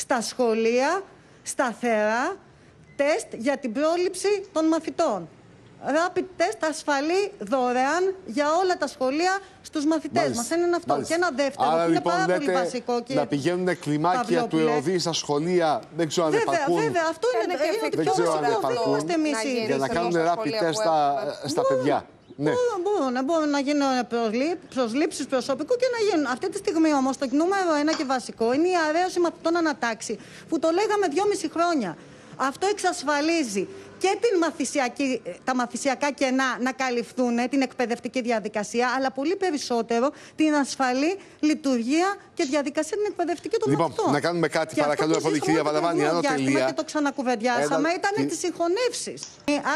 στα σχολεία σταθερά τεστ για την πρόληψη των μαθητών. Rapid test ασφαλή δωρεάν για όλα τα σχολεία στους μαθητές Μάλιστα. μας. Ένα είναι αυτό. Μάλιστα. Και ένα δεύτερο Άρα που είναι λοιπόν πάρα πολύ λέτε βασικό. κύριε να πηγαίνουν κλιμάκια του Παυλόπουλε. ΕΟΔΗ στα σχολεία, δεν ξέρω αν Βέβαια, επαρκούν. βέβαια, αυτό είναι, Φαίνεται είναι και το πιο Δεν ξέρω αν βασικό. Δεν επαρκούν είμαστε εμείς να οι γίνει για να σε κάνουν τόσα rapid σχολεία test που στα, έχουμε. στα παιδιά. Ναι. Μπορούν, μπορούν, μπορούν να γίνουν προσλήψεις προσωπικού και να γίνουν. Αυτή τη στιγμή όμως το νούμερο ένα και βασικό είναι η αρέωση μαθητών ανατάξη, που το λέγαμε δυόμιση χρόνια. Αυτό εξασφαλίζει και την μαθησιακή, τα μαθησιακά κενά να καλυφθούν, την εκπαιδευτική διαδικασία, αλλά πολύ περισσότερο την ασφαλή λειτουργία και διαδικασία την εκπαιδευτική των Λοιπόν, μαθητών. να κάνουμε κάτι, Και αυτό παρακαλώ, που από την ζήσαμε κυρία το Βαρδαβάνη, προηγούμενο άνω διάστημα τελεία. Και το ξανακουβεντιάσαμε, Ένα- ήταν τι- τις συγχωνεύσεις.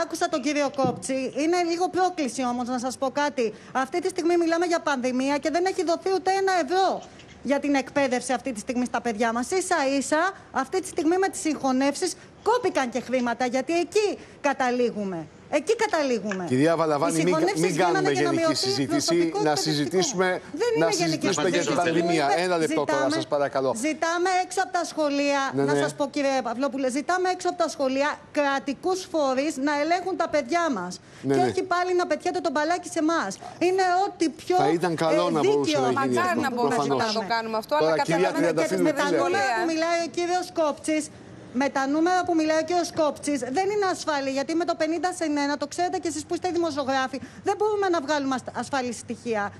Άκουσα τον κύριο Κόπτσι. Είναι λίγο πρόκληση όμως να σας πω κάτι. Αυτή τη στιγμή μιλάμε για πανδημία και δεν έχει δοθεί ούτε ένα ευρώ για την εκπαίδευση αυτή τη στιγμή στα παιδιά μας. σα ίσα αυτή τη στιγμή με τις συγχωνεύσεις κόπηκαν και χρήματα γιατί εκεί καταλήγουμε. Εκεί καταλήγουμε. Κυρία Βαλαβάνη, Οι μην, συγχωνεύσεις μην γίνανε κάνουμε για να γενική μειωθεί συζήτηση, προσωπικό να εκπαιδευτικό. συζητήσουμε, Δεν να είναι γενική συζητήσουμε για την συζήτηση. πανδημία. Ζητάμε- Ένα λεπτό τώρα, σας παρακαλώ. Ζητάμε έξω από τα σχολεία, Ναι, να ναι. σας πω κύριε Παυλόπουλε, ζητάμε έξω από τα σχολεία κρατικούς φορείς να ελέγχουν τα παιδιά μας. Ναι, και ναι. όχι πάλι να πετιέται τον μπαλάκι σε εμάς. Είναι ό,τι πιο Θα ήταν καλό ε, να δίκαιο μπορούσε να γίνει αυτό Μακάρι αυτό, να που μπορούσαμε να προφανώς. το κάνουμε αυτό, Τώρα, αλλά κυρία καταλαβαίνετε και Τριανταφύλου, με με τι τα λέτε; νούμερα δυσκολία. που μιλάει ο κύριος Κόπτσι, με τα νούμερα που μιλάει ο κύριο Κόπτσι, δεν είναι ασφαλή. Γιατί με το 50 σε 1, το ξέρετε και εσείς που είστε δημοσιογράφοι, δεν μπορούμε να βγάλουμε ασ- ασφαλή στοιχεία.